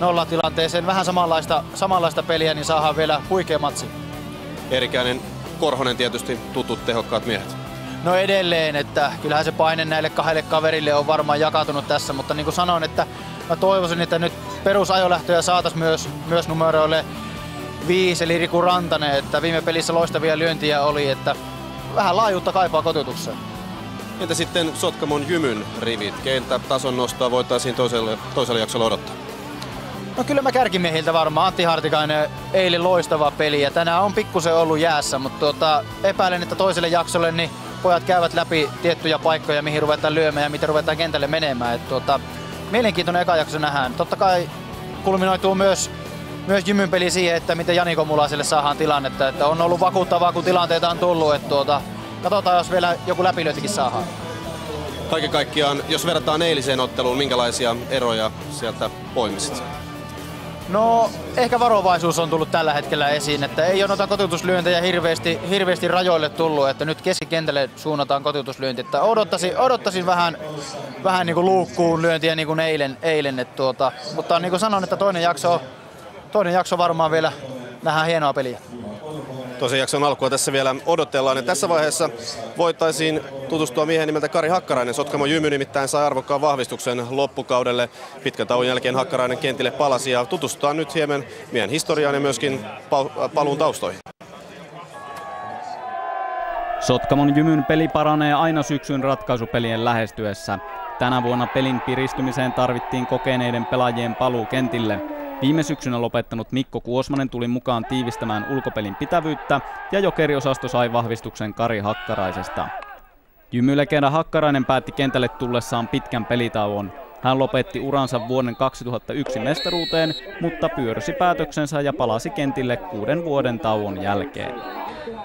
nollatilanteeseen vähän samanlaista, samanlaista peliä, niin saadaan vielä huikea matsi. Erikäinen Korhonen tietysti tutut tehokkaat miehet. No edelleen, että kyllähän se paine näille kahdelle kaverille on varmaan jakautunut tässä, mutta niin kuin sanoin, että mä toivoisin, että nyt perusajolähtöjä saataisiin myös, myös numeroille viisi, eli Riku Rantanen, että viime pelissä loistavia lyöntiä oli, että vähän laajuutta kaipaa kotiutukseen. Entä sitten Sotkamon jymyn rivit? Keiltä tason nostoa voitaisiin toiselle, toiselle jaksolla odottaa? No kyllä mä kärkimiehiltä varmaan. Antti Hartikainen eilen loistava peli ja tänään on pikkusen ollut jäässä, mutta tuota, epäilen, että toiselle jaksolle niin pojat käyvät läpi tiettyjä paikkoja, mihin ruvetaan lyömään ja miten ruvetaan kentälle menemään. Et tuota, mielenkiintoinen eka jakso nähdään. Totta kai kulminoituu myös, myös Jymyn peli siihen, että miten Jani Komulaiselle saadaan tilannetta. Että on ollut vakuuttavaa, kun tilanteita on tullut. Että tuota, katsotaan, jos vielä joku läpilyöntikin saadaan. Kaiken kaikkiaan, jos verrataan eiliseen otteluun, minkälaisia eroja sieltä poimisit? No ehkä varovaisuus on tullut tällä hetkellä esiin, että ei ole noita kotiutuslyöntejä hirveästi, hirveästi rajoille tullut, että nyt keskikentälle suunnataan kotiutuslyönti. Että odottaisin, odottaisin vähän, vähän niin kuin luukkuun lyöntiä niin kuin eilen, eilen että tuota, mutta niin kuin sanoin, että toinen jakso, toinen jakso varmaan vielä nähdään hienoa peliä. Toisen jakson alkua tässä vielä odotellaan. Ja tässä vaiheessa voitaisiin tutustua miehen nimeltä Kari Hakkarainen. Sotkamo Jymy nimittäin sai arvokkaan vahvistuksen loppukaudelle. Pitkän tauon jälkeen Hakkarainen kentille palasi ja tutustutaan nyt hieman miehen historiaan ja myöskin paluun taustoihin. Sotkamon Jymyn peli paranee aina syksyn ratkaisupelien lähestyessä. Tänä vuonna pelin piristymiseen tarvittiin kokeneiden pelaajien paluu kentille. Viime syksynä lopettanut Mikko Kuosmanen tuli mukaan tiivistämään ulkopelin pitävyyttä ja jokeriosasto sai vahvistuksen Kari Hakkaraisesta. Jymylegenda Hakkarainen päätti kentälle tullessaan pitkän pelitauon. Hän lopetti uransa vuoden 2001 mestaruuteen, mutta pyörsi päätöksensä ja palasi kentille kuuden vuoden tauon jälkeen.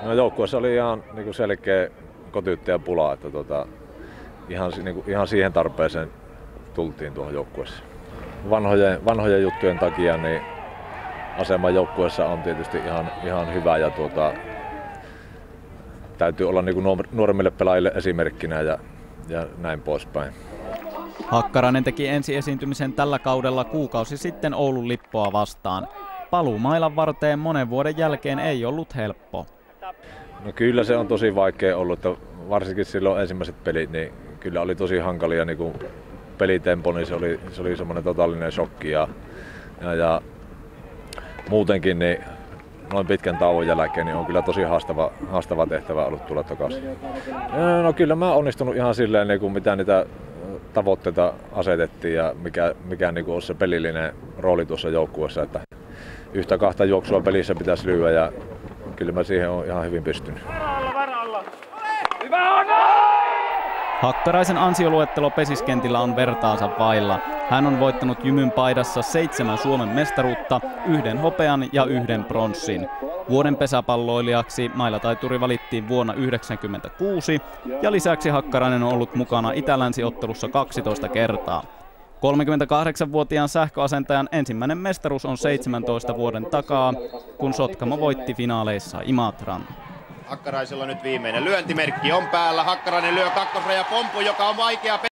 No joukkueessa oli ihan niin selkeä pula, että tota, ihan, niin kuin, ihan siihen tarpeeseen tultiin tuohon joukkueeseen vanhojen, vanhojen juttujen takia niin asema joukkueessa on tietysti ihan, ihan hyvä ja tuota, täytyy olla niin nuoremmille pelaajille esimerkkinä ja, ja näin poispäin. Hakkarainen teki ensi esiintymisen tällä kaudella kuukausi sitten Oulun Lippoa vastaan. Paluu mailan varteen monen vuoden jälkeen ei ollut helppo. No kyllä se on tosi vaikea ollut, että varsinkin silloin ensimmäiset pelit, niin kyllä oli tosi hankalia niin kuin pelitempo, niin se oli, se oli semmoinen totaalinen shokki. Ja, ja, ja muutenkin niin noin pitkän tauon jälkeen niin on kyllä tosi haastava, haastava tehtävä ollut tulla takaisin. No kyllä mä onnistunut ihan silleen, niin kuin mitä niitä tavoitteita asetettiin ja mikä, mikä niin kuin on se pelillinen rooli tuossa joukkueessa. Että yhtä kahta juoksua pelissä pitäisi lyödä ja kyllä mä siihen on ihan hyvin pystynyt. Hyvä on! Hakkaraisen ansioluettelo pesiskentillä on vertaansa vailla. Hän on voittanut Jymyn paidassa seitsemän Suomen mestaruutta, yhden hopean ja yhden pronssin. Vuoden pesäpalloilijaksi mailataituri valittiin vuonna 1996 ja lisäksi Hakkarainen on ollut mukana Itä-Länsi-ottelussa 12 kertaa. 38-vuotiaan sähköasentajan ensimmäinen mestaruus on 17 vuoden takaa, kun Sotkamo voitti finaaleissa Imatran. Hakkaraisella nyt viimeinen lyöntimerkki on päällä. Hakkarainen lyö kakkosraja pompu, joka on vaikea